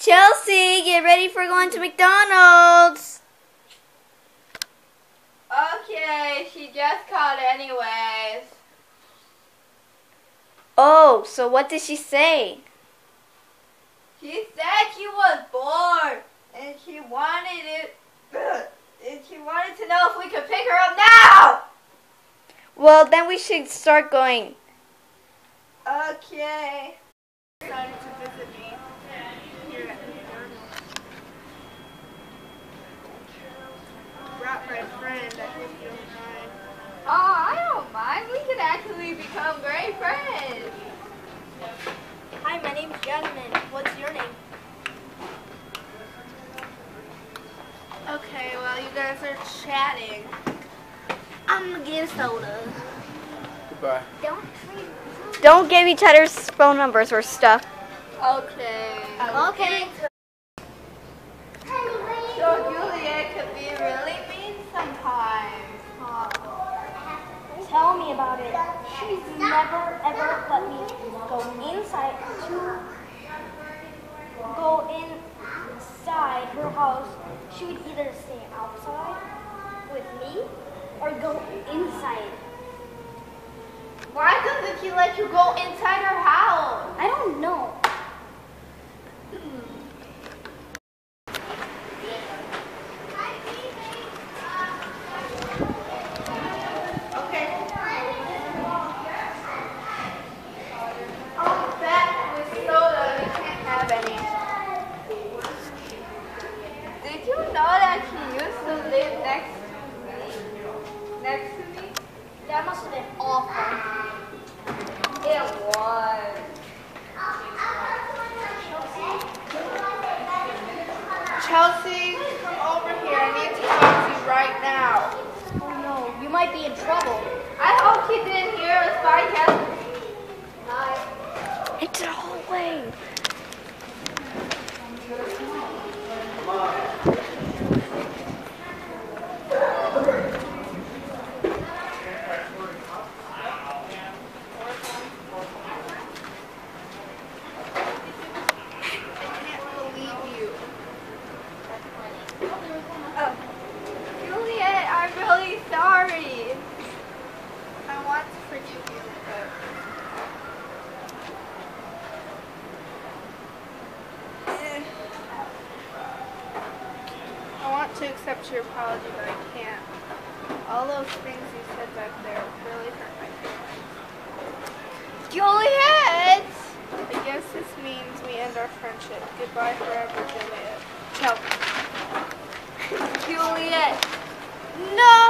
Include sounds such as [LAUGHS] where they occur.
Chelsea, get ready for going to McDonald's. Okay, she just called anyways. Oh, so what did she say? She said she was bored and she wanted it [CLEARS THROAT] and she wanted to know if we could pick her up now. Well, then we should start going. Okay. Decided to visit me become great friends. Hi, my name's Jasmine. What's your name? Okay, well, you guys are chatting. I'm gonna get a soda. Goodbye. Don't Don't give each other's phone numbers or stuff. Okay. Okay. So Juliet could be really mean sometimes. Huh? Tell me about it. She's never ever let me go inside to go inside her house. She would either stay outside with me or go inside. Why doesn't she let you go inside her house? I don't know. Okay. Oh, that with soda. You can't have any. Did you know that she used to live next to me? Next to me? That must have been awful. It was. Chelsea, come over here. I need to talk to you right now. Oh no, you might be in trouble. I hope she didn't hear us by Chelsea. Into the hallway. I can't believe you. Oh. Juliet, I'm really sorry. I want to forgive you, but Eh. I want to accept your apology, but I can't. All those things you said back there really hurt my feelings. Juliet! I guess this means we end our friendship. Goodbye forever, Juliet. Chelsea. [LAUGHS] Juliet. No!